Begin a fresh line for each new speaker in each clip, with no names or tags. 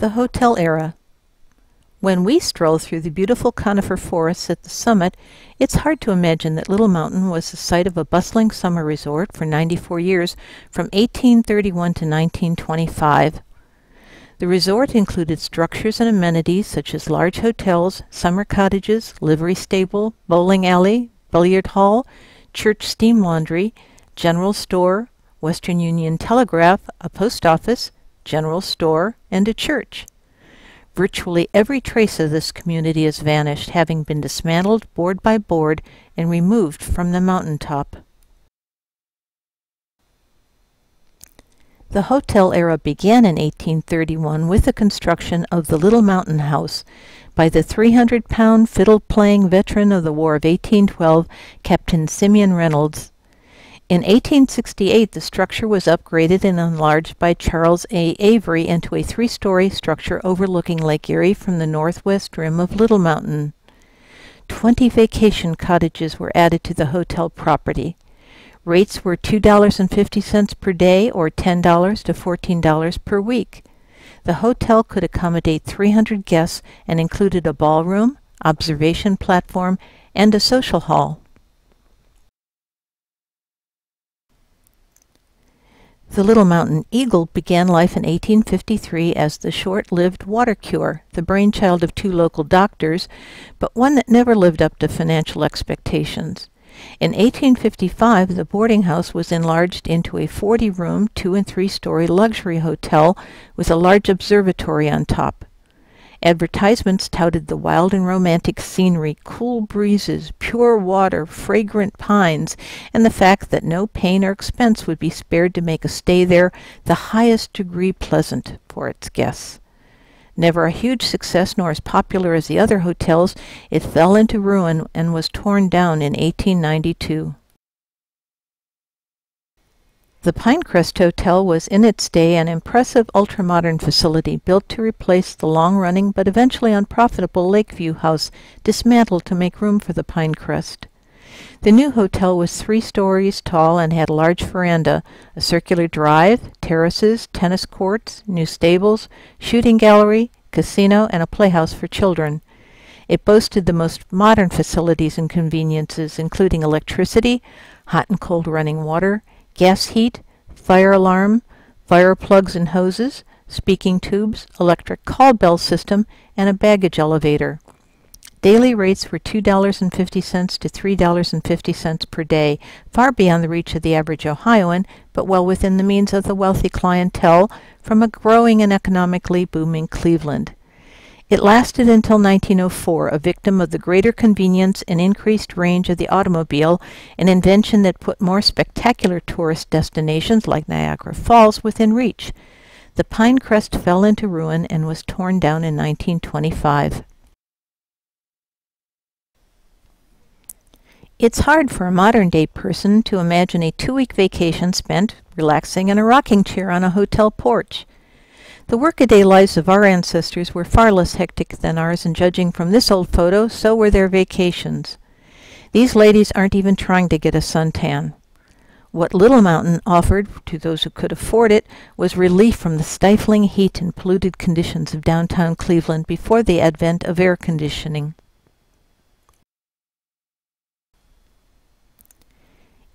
The Hotel Era When we stroll through the beautiful conifer forests at the summit, it's hard to imagine that Little Mountain was the site of a bustling summer resort for 94 years from 1831 to 1925. The resort included structures and amenities such as large hotels, summer cottages, livery stable, bowling alley, billiard hall, church steam laundry, general store, Western Union Telegraph, a post office, general store, and a church. Virtually every trace of this community has vanished, having been dismantled board by board and removed from the mountain top. The hotel era began in 1831 with the construction of the Little Mountain House by the 300-pound fiddle-playing veteran of the War of 1812, Captain Simeon Reynolds, in 1868, the structure was upgraded and enlarged by Charles A. Avery into a three-story structure overlooking Lake Erie from the northwest rim of Little Mountain. Twenty vacation cottages were added to the hotel property. Rates were $2.50 per day or $10 to $14 per week. The hotel could accommodate 300 guests and included a ballroom, observation platform, and a social hall. The Little Mountain Eagle began life in 1853 as the short-lived water cure, the brainchild of two local doctors, but one that never lived up to financial expectations. In 1855, the boarding house was enlarged into a 40-room, two- and three-story luxury hotel with a large observatory on top. Advertisements touted the wild and romantic scenery, cool breezes, pure water, fragrant pines, and the fact that no pain or expense would be spared to make a stay there the highest degree pleasant for its guests. Never a huge success nor as popular as the other hotels, it fell into ruin and was torn down in 1892. The Pinecrest Hotel was in its day an impressive ultra-modern facility built to replace the long-running but eventually unprofitable Lakeview House, dismantled to make room for the Pinecrest. The new hotel was three stories tall and had a large veranda, a circular drive, terraces, tennis courts, new stables, shooting gallery, casino, and a playhouse for children. It boasted the most modern facilities and conveniences, including electricity, hot and cold running water, gas heat, fire alarm, fire plugs and hoses, speaking tubes, electric call bell system, and a baggage elevator. Daily rates were $2.50 to $3.50 per day, far beyond the reach of the average Ohioan, but well within the means of the wealthy clientele from a growing and economically booming Cleveland. It lasted until 1904, a victim of the greater convenience and increased range of the automobile, an invention that put more spectacular tourist destinations like Niagara Falls within reach. The Pinecrest fell into ruin and was torn down in 1925. It's hard for a modern-day person to imagine a two-week vacation spent relaxing in a rocking chair on a hotel porch. The workaday lives of our ancestors were far less hectic than ours, and judging from this old photo, so were their vacations. These ladies aren't even trying to get a suntan. What Little Mountain offered to those who could afford it was relief from the stifling heat and polluted conditions of downtown Cleveland before the advent of air conditioning.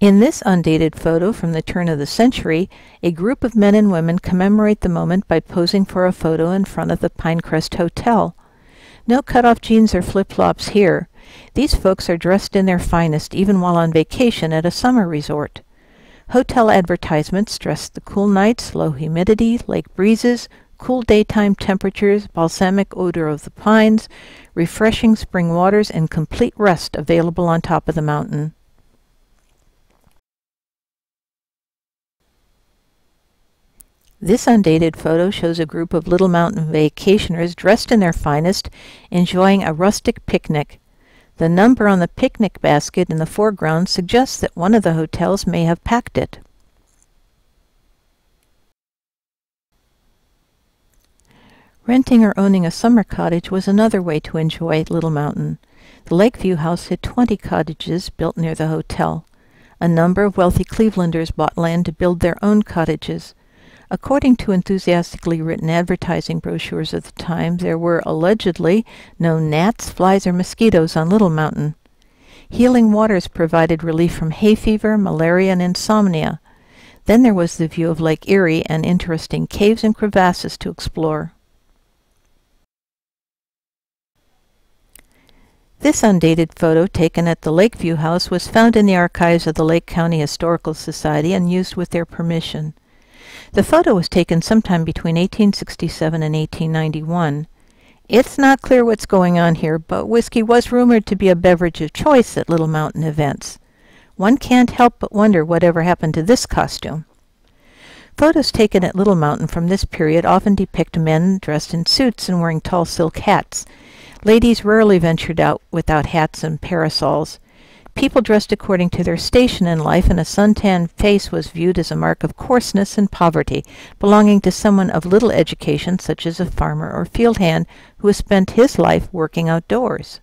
In this undated photo from the turn of the century, a group of men and women commemorate the moment by posing for a photo in front of the Pinecrest Hotel. No cut-off jeans or flip-flops here. These folks are dressed in their finest even while on vacation at a summer resort. Hotel advertisements stress the cool nights, low humidity, lake breezes, cool daytime temperatures, balsamic odor of the pines, refreshing spring waters, and complete rest available on top of the mountain. This undated photo shows a group of Little Mountain vacationers dressed in their finest, enjoying a rustic picnic. The number on the picnic basket in the foreground suggests that one of the hotels may have packed it. Renting or owning a summer cottage was another way to enjoy Little Mountain. The Lakeview House had 20 cottages built near the hotel. A number of wealthy Clevelanders bought land to build their own cottages. According to enthusiastically written advertising brochures at the time, there were allegedly no gnats, flies, or mosquitoes on Little Mountain. Healing waters provided relief from hay fever, malaria, and insomnia. Then there was the view of Lake Erie and interesting caves and crevasses to explore. This undated photo taken at the Lakeview House was found in the archives of the Lake County Historical Society and used with their permission. The photo was taken sometime between 1867 and 1891. It's not clear what's going on here, but whiskey was rumored to be a beverage of choice at Little Mountain events. One can't help but wonder whatever happened to this costume. Photos taken at Little Mountain from this period often depict men dressed in suits and wearing tall silk hats. Ladies rarely ventured out without hats and parasols. People dressed according to their station in life, and a suntanned face was viewed as a mark of coarseness and poverty, belonging to someone of little education, such as a farmer or field hand who has spent his life working outdoors.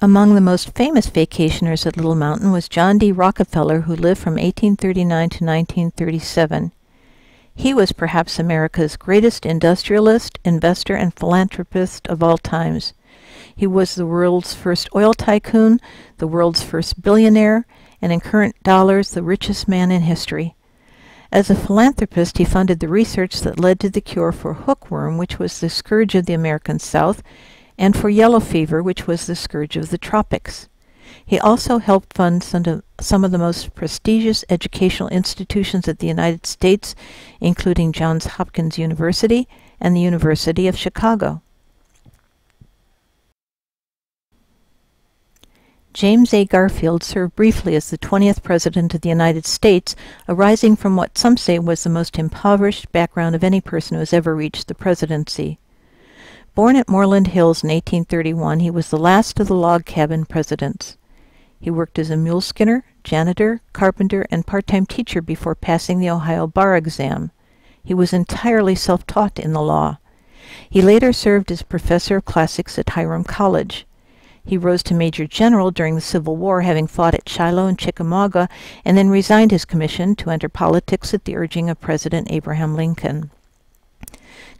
Among the most famous vacationers at Little Mountain was John D. Rockefeller, who lived from 1839 to 1937. He was perhaps America's greatest industrialist, investor, and philanthropist of all times. He was the world's first oil tycoon, the world's first billionaire, and in current dollars, the richest man in history. As a philanthropist, he funded the research that led to the cure for hookworm, which was the scourge of the American South, and for yellow fever, which was the scourge of the tropics. He also helped fund some of the most prestigious educational institutions of the United States, including Johns Hopkins University and the University of Chicago. James A. Garfield served briefly as the 20th President of the United States, arising from what some say was the most impoverished background of any person who has ever reached the presidency. Born at Moreland Hills in 1831, he was the last of the log cabin presidents. He worked as a mule skinner, janitor, carpenter, and part-time teacher before passing the Ohio bar exam. He was entirely self-taught in the law. He later served as professor of classics at Hiram College. He rose to major general during the Civil War, having fought at Shiloh and Chickamauga, and then resigned his commission to enter politics at the urging of President Abraham Lincoln.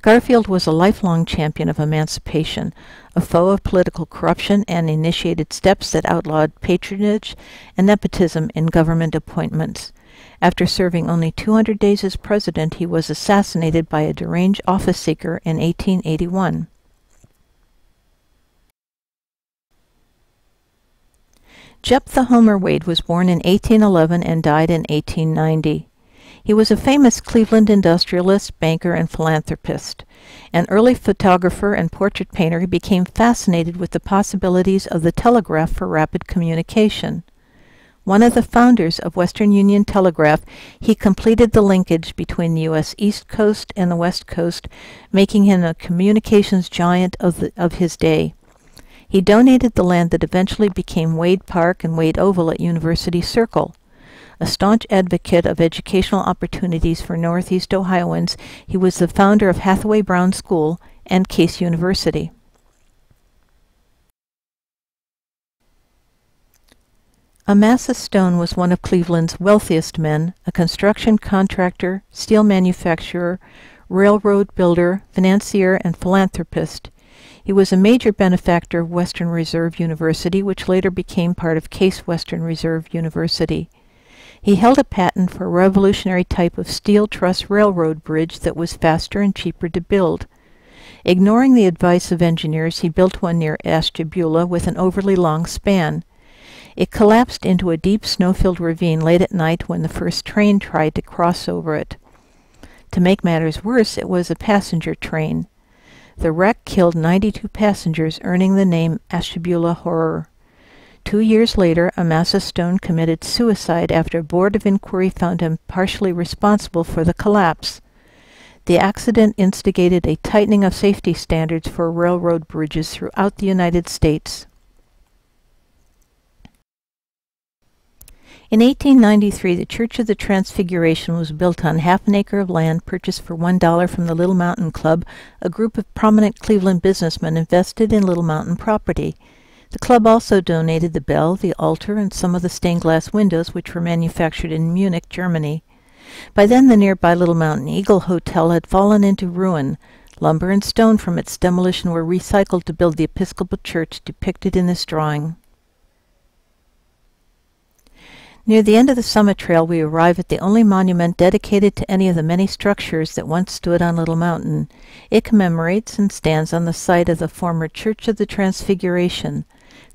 Garfield was a lifelong champion of emancipation, a foe of political corruption, and initiated steps that outlawed patronage and nepotism in government appointments. After serving only 200 days as president, he was assassinated by a deranged office seeker in 1881. Jephthah Homer Wade was born in 1811 and died in 1890. He was a famous Cleveland industrialist, banker, and philanthropist. An early photographer and portrait painter, he became fascinated with the possibilities of the telegraph for rapid communication. One of the founders of Western Union Telegraph, he completed the linkage between the U.S. East Coast and the West Coast, making him a communications giant of, the, of his day. He donated the land that eventually became Wade Park and Wade Oval at University Circle. A staunch advocate of educational opportunities for Northeast Ohioans, he was the founder of Hathaway Brown School and Case University. Amasa Stone was one of Cleveland's wealthiest men, a construction contractor, steel manufacturer, railroad builder, financier, and philanthropist. He was a major benefactor of Western Reserve University, which later became part of Case Western Reserve University. He held a patent for a revolutionary type of steel truss railroad bridge that was faster and cheaper to build. Ignoring the advice of engineers, he built one near Ashtabula with an overly long span. It collapsed into a deep snow-filled ravine late at night when the first train tried to cross over it. To make matters worse, it was a passenger train. The wreck killed 92 passengers, earning the name Ashtabula Horror. Two years later, Amasa Stone committed suicide after a board of inquiry found him partially responsible for the collapse. The accident instigated a tightening of safety standards for railroad bridges throughout the United States. In 1893, the Church of the Transfiguration was built on half an acre of land purchased for one dollar from the Little Mountain Club, a group of prominent Cleveland businessmen invested in Little Mountain property. The club also donated the bell, the altar, and some of the stained glass windows which were manufactured in Munich, Germany. By then the nearby Little Mountain Eagle Hotel had fallen into ruin. Lumber and stone from its demolition were recycled to build the Episcopal Church depicted in this drawing. Near the end of the summit trail, we arrive at the only monument dedicated to any of the many structures that once stood on Little Mountain. It commemorates and stands on the site of the former Church of the Transfiguration.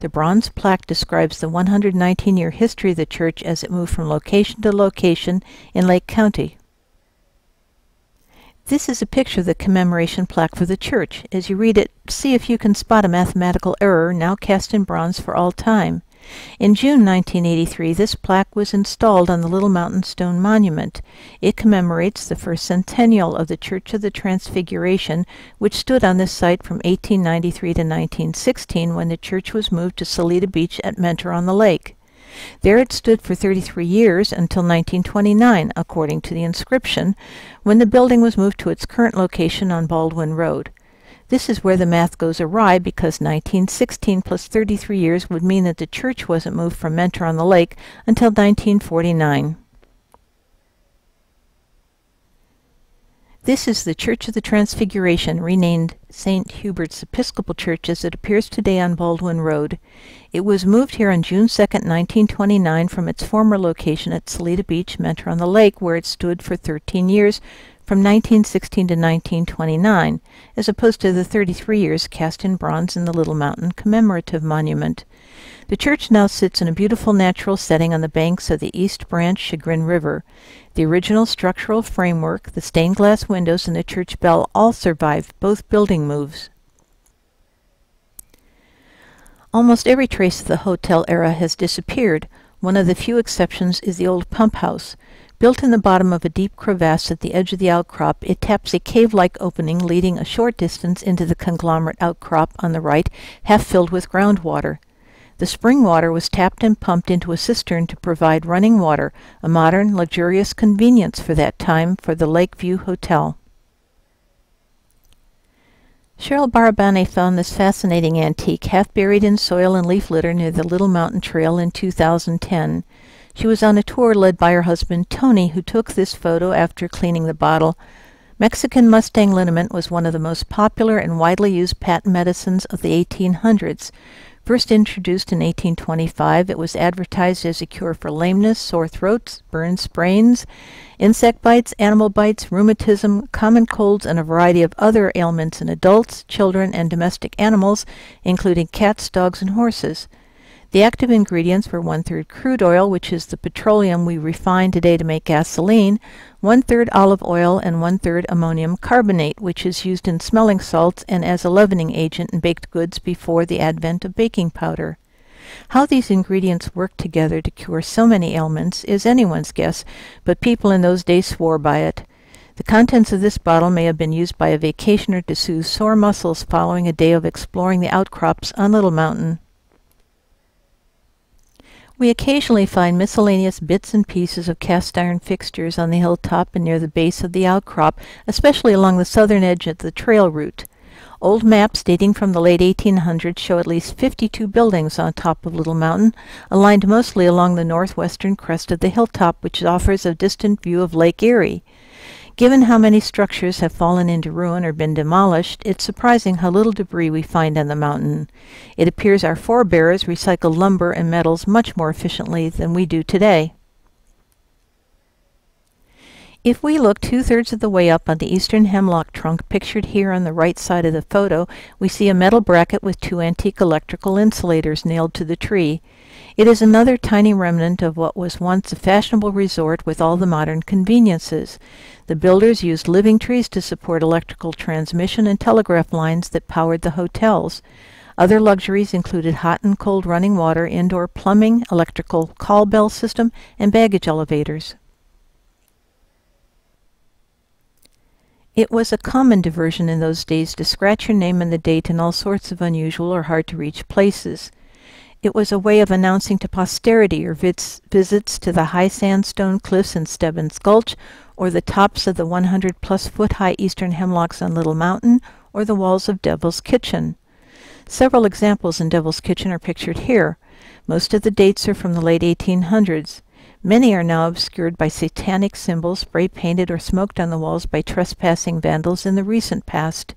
The bronze plaque describes the 119 year history of the church as it moved from location to location in Lake County. This is a picture of the commemoration plaque for the church. As you read it, see if you can spot a mathematical error now cast in bronze for all time. In June 1983, this plaque was installed on the Little Mountain Stone Monument. It commemorates the first centennial of the Church of the Transfiguration, which stood on this site from 1893 to 1916 when the church was moved to Salida Beach at Mentor on the Lake. There it stood for 33 years until 1929, according to the inscription, when the building was moved to its current location on Baldwin Road. This is where the math goes awry because 1916 plus 33 years would mean that the church wasn't moved from Mentor on the Lake until 1949. This is the Church of the Transfiguration, renamed St. Hubert's Episcopal Church as it appears today on Baldwin Road. It was moved here on June 2, 1929 from its former location at Salida Beach, Mentor on the Lake, where it stood for 13 years from 1916 to 1929, as opposed to the 33 years cast in bronze in the Little Mountain Commemorative Monument. The church now sits in a beautiful natural setting on the banks of the East Branch Chagrin River. The original structural framework, the stained glass windows, and the church bell all survived both building moves. Almost every trace of the hotel era has disappeared. One of the few exceptions is the old pump house. Built in the bottom of a deep crevasse at the edge of the outcrop, it taps a cave-like opening leading a short distance into the conglomerate outcrop on the right, half filled with groundwater. The spring water was tapped and pumped into a cistern to provide running water, a modern, luxurious convenience for that time for the Lakeview Hotel. Cheryl Barabane found this fascinating antique half buried in soil and leaf litter near the Little Mountain Trail in 2010. She was on a tour led by her husband Tony, who took this photo after cleaning the bottle. Mexican Mustang liniment was one of the most popular and widely used patent medicines of the 1800s. First introduced in 1825, it was advertised as a cure for lameness, sore throats, burns, sprains, insect bites, animal bites, rheumatism, common colds, and a variety of other ailments in adults, children, and domestic animals, including cats, dogs, and horses. The active ingredients were one-third crude oil, which is the petroleum we refine today to make gasoline, one-third olive oil, and one-third ammonium carbonate, which is used in smelling salts and as a leavening agent in baked goods before the advent of baking powder. How these ingredients worked together to cure so many ailments is anyone's guess, but people in those days swore by it. The contents of this bottle may have been used by a vacationer to soothe sore muscles following a day of exploring the outcrops on Little Mountain. We occasionally find miscellaneous bits and pieces of cast iron fixtures on the hilltop and near the base of the outcrop, especially along the southern edge of the trail route. Old maps dating from the late 1800s show at least 52 buildings on top of Little Mountain, aligned mostly along the northwestern crest of the hilltop, which offers a distant view of Lake Erie. Given how many structures have fallen into ruin or been demolished, it's surprising how little debris we find on the mountain. It appears our forebears recycled lumber and metals much more efficiently than we do today. If we look two-thirds of the way up on the eastern hemlock trunk pictured here on the right side of the photo, we see a metal bracket with two antique electrical insulators nailed to the tree. It is another tiny remnant of what was once a fashionable resort with all the modern conveniences. The builders used living trees to support electrical transmission and telegraph lines that powered the hotels. Other luxuries included hot and cold running water, indoor plumbing, electrical call bell system, and baggage elevators. It was a common diversion in those days to scratch your name and the date in all sorts of unusual or hard-to-reach places. It was a way of announcing to posterity your vis visits to the high sandstone cliffs in Stebbins Gulch, or the tops of the 100-plus foot high eastern hemlocks on Little Mountain, or the walls of Devil's Kitchen. Several examples in Devil's Kitchen are pictured here. Most of the dates are from the late 1800s. Many are now obscured by satanic symbols spray painted or smoked on the walls by trespassing vandals in the recent past.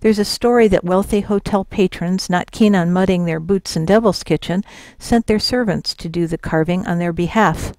There's a story that wealthy hotel patrons, not keen on mudding their boots in Devil's Kitchen, sent their servants to do the carving on their behalf.